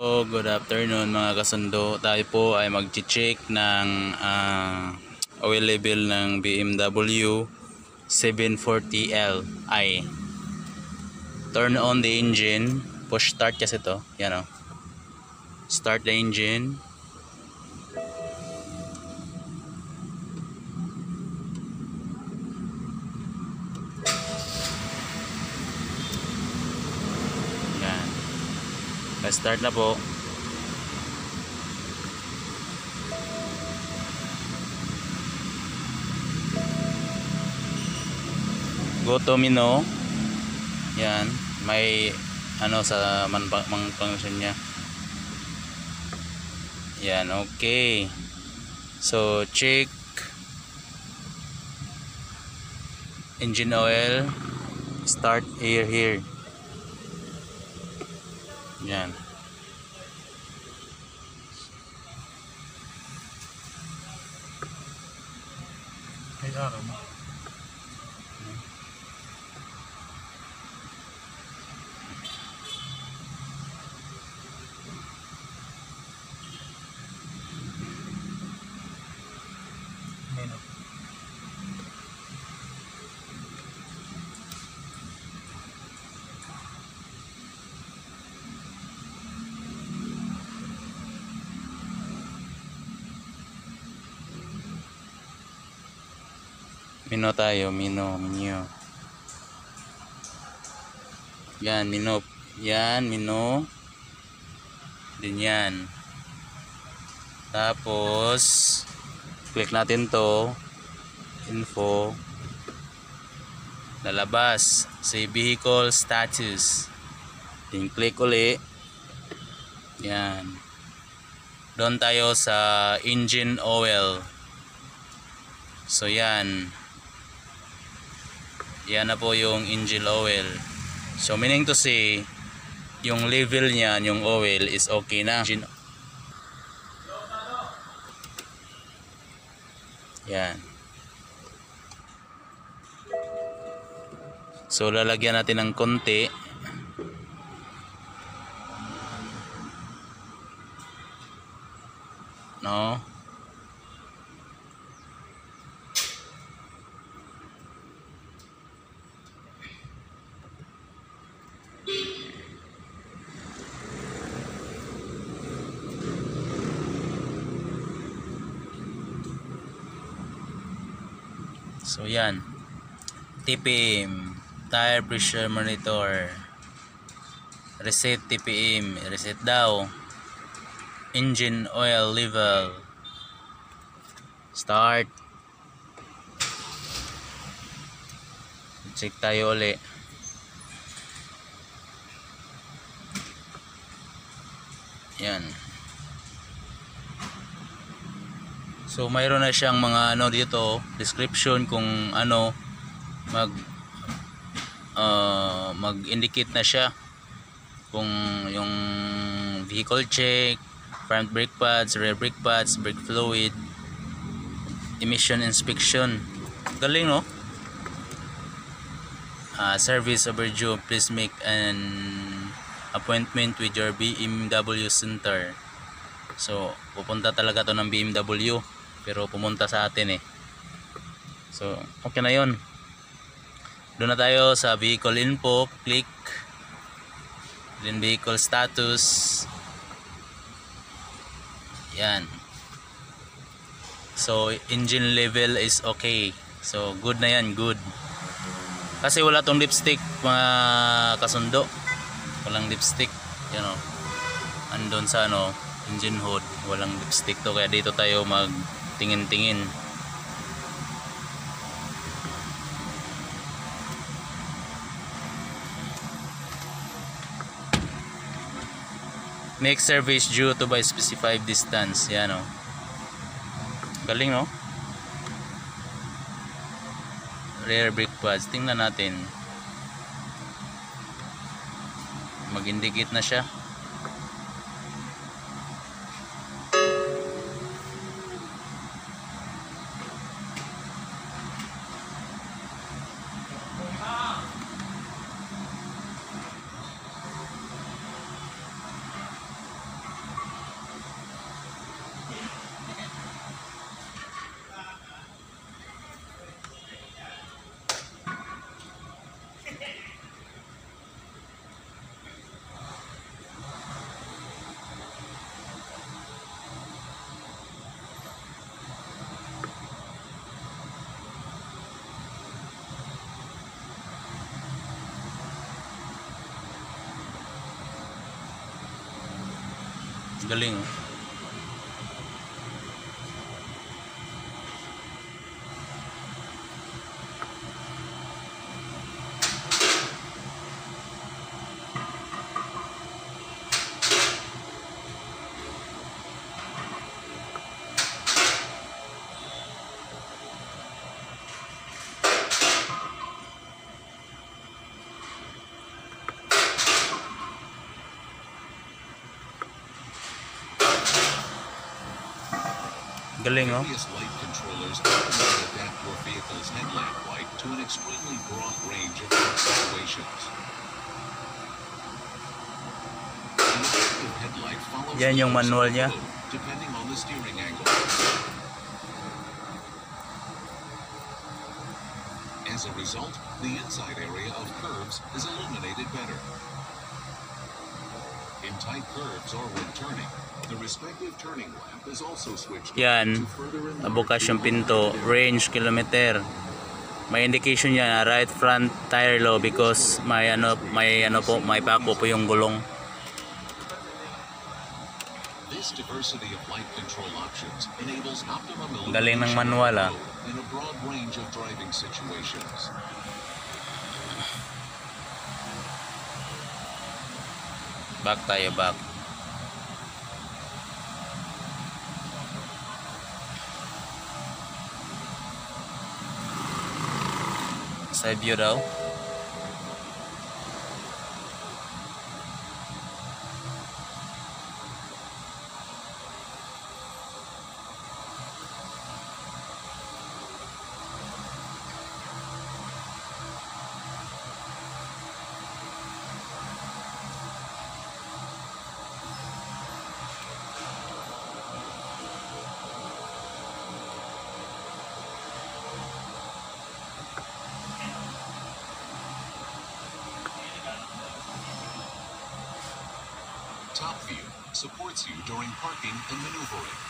So, good afternoon mga kasundo. Tayo po ay mag-check ng ah, oil level ng BMW 740L i. Turn on the engine. Push start kasi to. Yan o. Start the engine. Pa-start na po. Go to menu. Yan. May ano sa man mang function niya. Yan, okay. So, check engine oil. Start air here. Yan. Araw mo. Mino tayo, mino, mino. Yan, mino. Yan, mino. Din yan. Tapos, click natin to. Info. Lalabas. Say vehicle status. Then click uli. Yan. Doon tayo sa engine oil. So yan. Yan na po yung engine oil. So meaning to say, yung level niya, yung oil is okay na. Yan. So lalagyan natin ng konti. No? So yan. TPM, tire pressure monitor. Reset TPM, reset daw. Engine oil level. Start. Check tayo uli. Yan. So mayroon na siyang mga ano dito, description kung ano mag uh, mag-indicate na siya kung yung vehicle check, front brake pads, rear brake pads, brake fluid, emission inspection. Galing no? Ah, service overdue, please make an appointment with your BMW center. So, pupunta talaga to ng BMW pero pumunta sa atin eh. So, okay na 'yon. Doon na tayo sa vehicle info, click then vehicle status. Yan. So, engine level is okay. So, good na yan, good. Kasi wala tong lipstick mga kasundo. Walang lipstick, you know. Andun sa ano, engine hood, walang lipstick to kaya dito tayo mag tingin-tingin. Make service due to by specified distance. Yan o. Galing no? Rear brake pads. Tingnan natin. Mag-indicate na siya. Galing oh. Galing oh. Light controllers automatically adapt your vehicle's headlamp light to an extremely broad range of situations. An effective headlight follows Yan yung manual niya. Depending on the steering angle. As a result, the inside area of curves is illuminated better. In tight curves or when turning, Yan, nabukas yung pinto, range kilometer. May indication yan na right front tire low because may ano may ano po may pako po yung gulong. This diversity of light control options enables optimum Galing ng manual, ah. in a broad range of driving situations. Back tayo back. sai Sabiurão. Supports you during parking and maneuvering.